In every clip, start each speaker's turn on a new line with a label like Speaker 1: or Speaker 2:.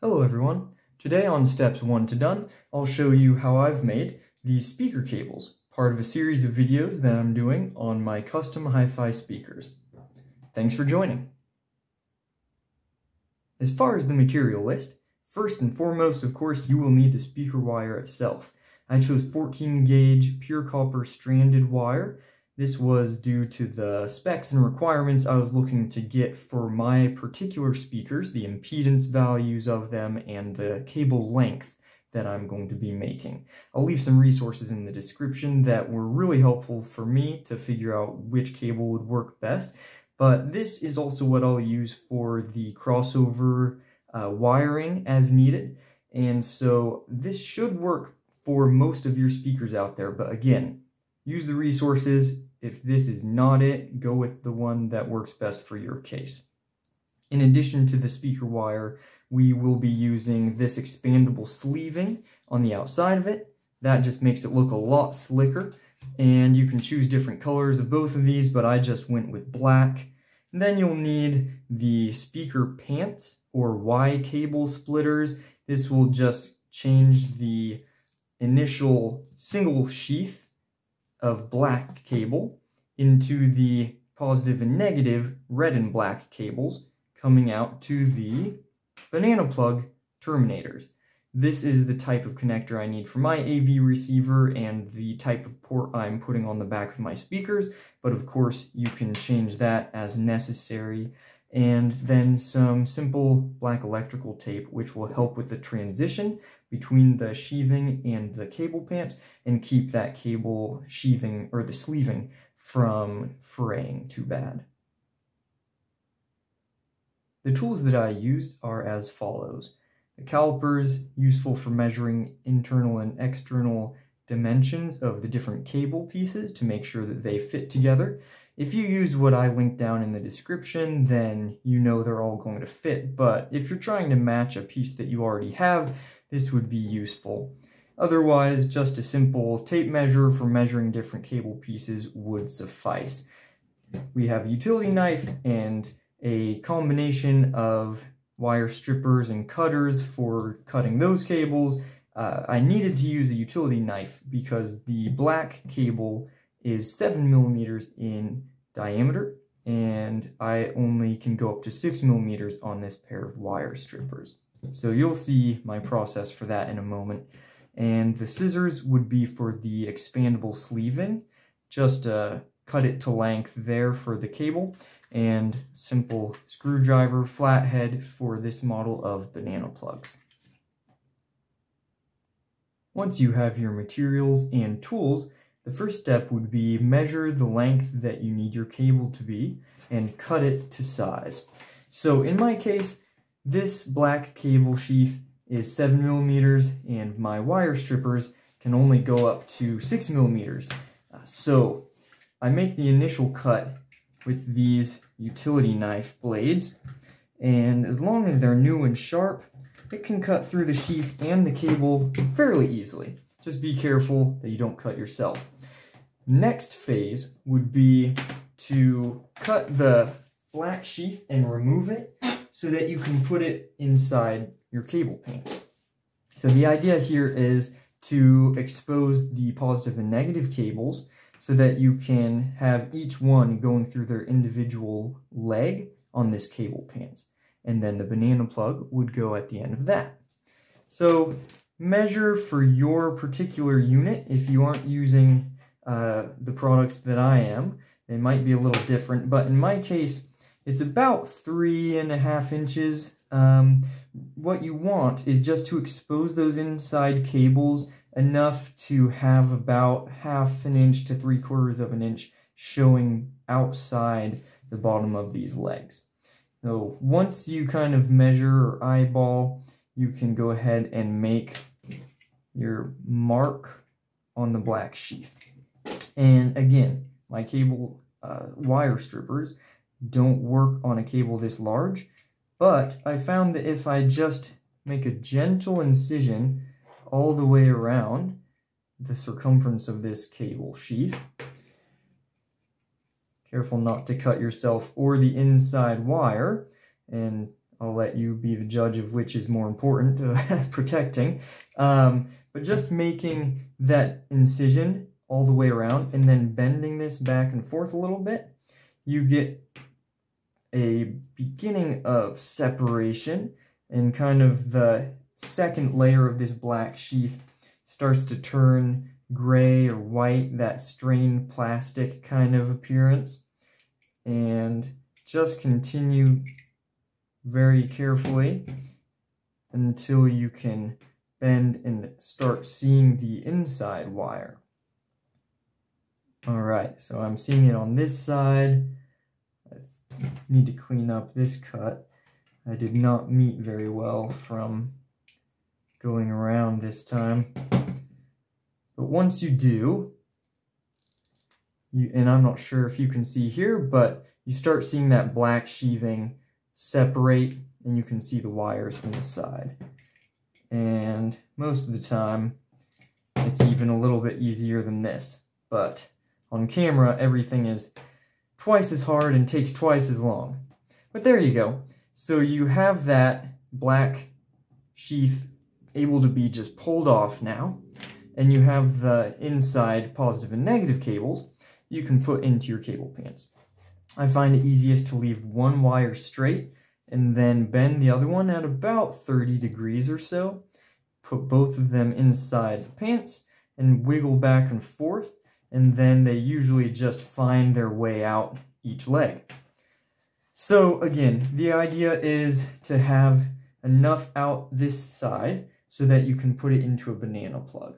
Speaker 1: Hello everyone. Today on steps 1 to done, I'll show you how I've made these speaker cables, part of a series of videos that I'm doing on my custom hi-fi speakers. Thanks for joining. As far as the material list, first and foremost, of course, you will need the speaker wire itself. I chose 14 gauge pure copper stranded wire this was due to the specs and requirements I was looking to get for my particular speakers, the impedance values of them, and the cable length that I'm going to be making. I'll leave some resources in the description that were really helpful for me to figure out which cable would work best, but this is also what I'll use for the crossover uh, wiring as needed, and so this should work for most of your speakers out there, but again, use the resources if this is not it, go with the one that works best for your case. In addition to the speaker wire, we will be using this expandable sleeving on the outside of it. That just makes it look a lot slicker. And you can choose different colors of both of these, but I just went with black. And then you'll need the speaker pants or Y cable splitters. This will just change the initial single sheath of black cable into the positive and negative red and black cables coming out to the banana plug terminators. This is the type of connector I need for my AV receiver and the type of port I'm putting on the back of my speakers, but of course you can change that as necessary. And then some simple black electrical tape, which will help with the transition between the sheathing and the cable pants and keep that cable sheathing or the sleeving from fraying too bad. The tools that I used are as follows. The calipers, useful for measuring internal and external dimensions of the different cable pieces to make sure that they fit together. If you use what I linked down in the description, then you know they're all going to fit, but if you're trying to match a piece that you already have, this would be useful. Otherwise, just a simple tape measure for measuring different cable pieces would suffice. We have a utility knife and a combination of wire strippers and cutters for cutting those cables. Uh, I needed to use a utility knife because the black cable is 7 millimeters in diameter and I only can go up to 6 millimeters on this pair of wire strippers. So you'll see my process for that in a moment. And the scissors would be for the expandable sleeving, just uh, cut it to length there for the cable, and simple screwdriver flathead for this model of banana plugs. Once you have your materials and tools, the first step would be measure the length that you need your cable to be and cut it to size. So in my case, this black cable sheath is 7 millimeters and my wire strippers can only go up to 6 millimeters. Uh, so I make the initial cut with these utility knife blades and as long as they're new and sharp, it can cut through the sheath and the cable fairly easily. Just be careful that you don't cut yourself. Next phase would be to cut the black sheath and remove it so that you can put it inside your cable pants. So the idea here is to expose the positive and negative cables so that you can have each one going through their individual leg on this cable pants. And then the banana plug would go at the end of that. So measure for your particular unit if you aren't using uh, the products that I am. They might be a little different, but in my case, it's about three and a half inches. Um, what you want is just to expose those inside cables enough to have about half an inch to three quarters of an inch showing outside the bottom of these legs. So once you kind of measure or eyeball, you can go ahead and make your mark on the black sheath. And again, my cable uh, wire strippers don't work on a cable this large, but I found that if I just make a gentle incision all the way around the circumference of this cable sheath, careful not to cut yourself or the inside wire, and I'll let you be the judge of which is more important to protecting. Um, but just making that incision all the way around and then bending this back and forth a little bit, you get a beginning of separation and kind of the second layer of this black sheath starts to turn gray or white, that strained plastic kind of appearance. And just continue very carefully until you can bend and start seeing the inside wire. All right, so I'm seeing it on this side. I need to clean up this cut. I did not meet very well from going around this time. But once you do, you, and I'm not sure if you can see here, but you start seeing that black sheathing separate and you can see the wires in the side. And most of the time, it's even a little bit easier than this. But on camera, everything is twice as hard and takes twice as long. But there you go. So you have that black sheath able to be just pulled off now. And you have the inside positive and negative cables you can put into your cable pants. I find it easiest to leave one wire straight and then bend the other one at about 30 degrees or so. Put both of them inside the pants and wiggle back and forth, and then they usually just find their way out each leg. So again, the idea is to have enough out this side so that you can put it into a banana plug.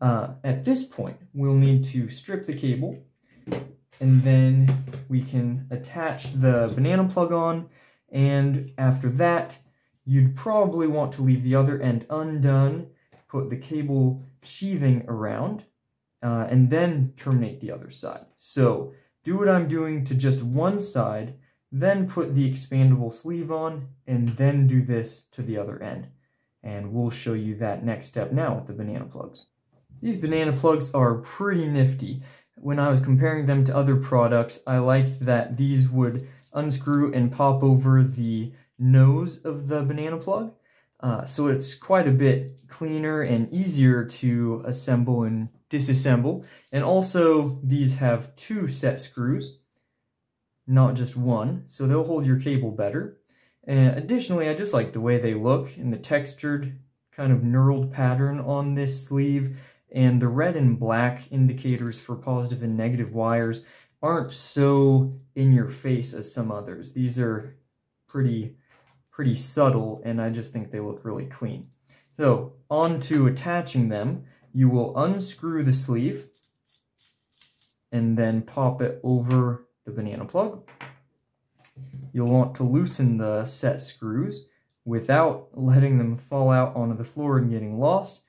Speaker 1: Uh, at this point, we'll need to strip the cable and then we can attach the banana plug on and after that you'd probably want to leave the other end undone put the cable sheathing around uh, and then terminate the other side. So do what I'm doing to just one side then put the expandable sleeve on and then do this to the other end. And we'll show you that next step now with the banana plugs. These banana plugs are pretty nifty when I was comparing them to other products, I liked that these would unscrew and pop over the nose of the banana plug. Uh, so it's quite a bit cleaner and easier to assemble and disassemble. And also, these have two set screws, not just one, so they'll hold your cable better. And additionally, I just like the way they look and the textured kind of knurled pattern on this sleeve and the red and black indicators for positive and negative wires aren't so in your face as some others. These are pretty, pretty subtle, and I just think they look really clean. So, on to attaching them, you will unscrew the sleeve and then pop it over the banana plug. You'll want to loosen the set screws without letting them fall out onto the floor and getting lost.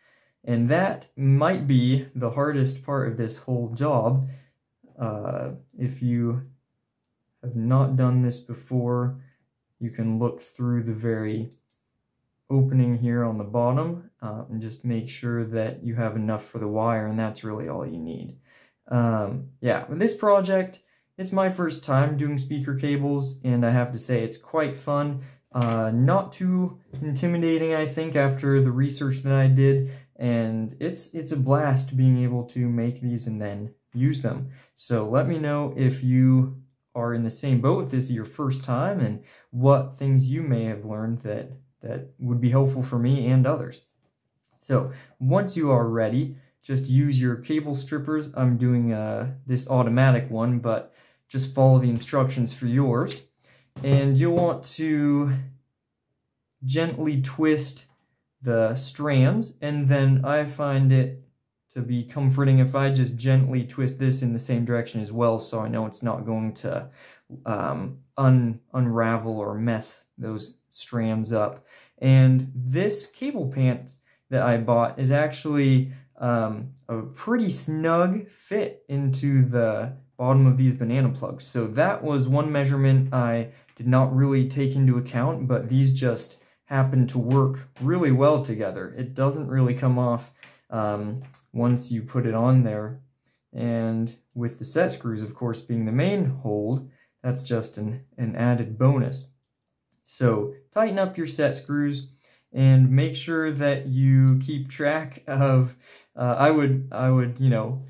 Speaker 1: And that might be the hardest part of this whole job. Uh, if you have not done this before, you can look through the very opening here on the bottom uh, and just make sure that you have enough for the wire and that's really all you need. Um, yeah, with this project, it's my first time doing speaker cables and I have to say it's quite fun. Uh, not too intimidating, I think, after the research that I did and it's it's a blast being able to make these and then use them. So let me know if you are in the same boat with this your first time and what things you may have learned that that would be helpful for me and others. So once you are ready, just use your cable strippers. I'm doing uh, this automatic one, but just follow the instructions for yours. And you'll want to gently twist the strands, and then I find it to be comforting if I just gently twist this in the same direction as well so I know it's not going to um, un unravel or mess those strands up. And this cable pant that I bought is actually um, a pretty snug fit into the bottom of these banana plugs. So that was one measurement I did not really take into account, but these just happen to work really well together. It doesn't really come off um, once you put it on there. And with the set screws, of course, being the main hold, that's just an, an added bonus. So tighten up your set screws and make sure that you keep track of, uh, I would, I would, you know,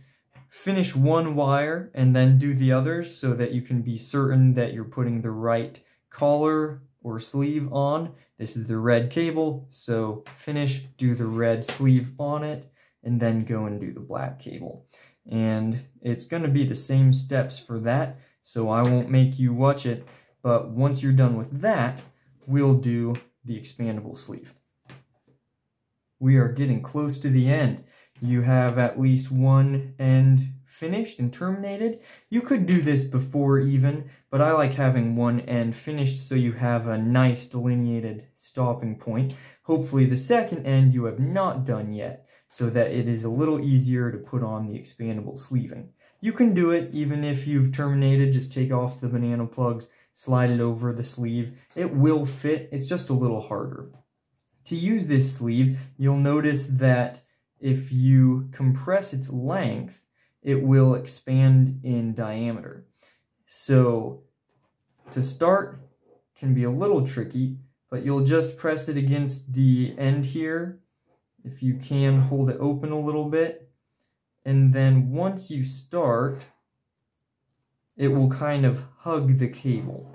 Speaker 1: finish one wire and then do the others so that you can be certain that you're putting the right collar or sleeve on. This is the red cable, so finish, do the red sleeve on it, and then go and do the black cable. And it's going to be the same steps for that, so I won't make you watch it, but once you're done with that, we'll do the expandable sleeve. We are getting close to the end. You have at least one end finished and terminated. You could do this before even, but I like having one end finished so you have a nice delineated stopping point. Hopefully the second end you have not done yet, so that it is a little easier to put on the expandable sleeving. You can do it even if you've terminated, just take off the banana plugs, slide it over the sleeve. It will fit, it's just a little harder. To use this sleeve, you'll notice that if you compress its length, it will expand in diameter. So to start can be a little tricky, but you'll just press it against the end here. If you can, hold it open a little bit. And then once you start, it will kind of hug the cable.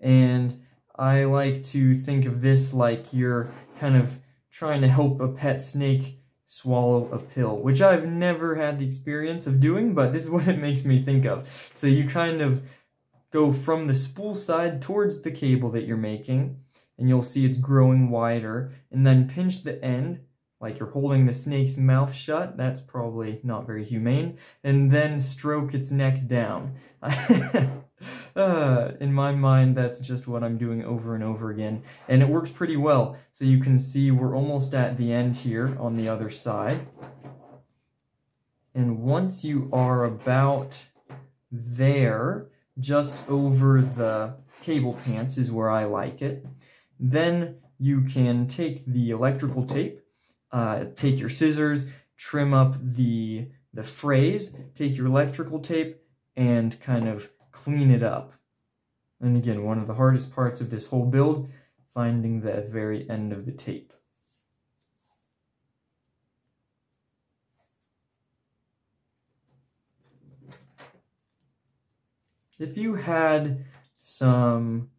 Speaker 1: And I like to think of this like you're kind of trying to help a pet snake swallow a pill, which I've never had the experience of doing, but this is what it makes me think of. So you kind of go from the spool side towards the cable that you're making, and you'll see it's growing wider, and then pinch the end, like you're holding the snake's mouth shut, that's probably not very humane, and then stroke its neck down. Uh, in my mind, that's just what I'm doing over and over again. And it works pretty well. So you can see we're almost at the end here on the other side. And once you are about there, just over the cable pants is where I like it, then you can take the electrical tape, uh, take your scissors, trim up the, the frays, take your electrical tape, and kind of clean it up. And again, one of the hardest parts of this whole build, finding the very end of the tape. If you had some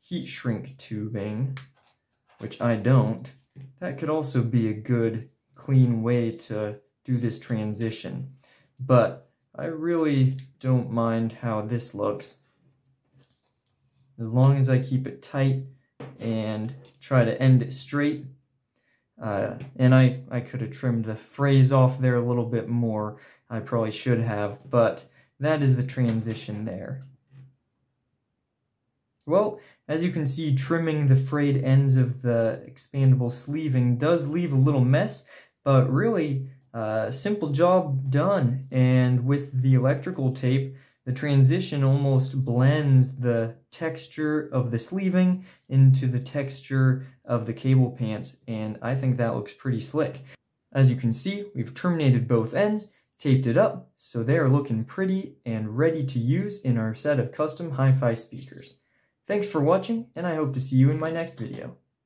Speaker 1: heat shrink tubing, which I don't, that could also be a good clean way to do this transition. But I really don't mind how this looks. As long as I keep it tight and try to end it straight. Uh, and I, I could have trimmed the frays off there a little bit more. I probably should have, but that is the transition there. Well, as you can see, trimming the frayed ends of the expandable sleeving does leave a little mess, but really uh, simple job done. And with the electrical tape, the transition almost blends the texture of the sleeving into the texture of the cable pants, and I think that looks pretty slick. As you can see, we've terminated both ends, taped it up, so they are looking pretty and ready to use in our set of custom hi-fi speakers. Thanks for watching, and I hope to see you in my next video.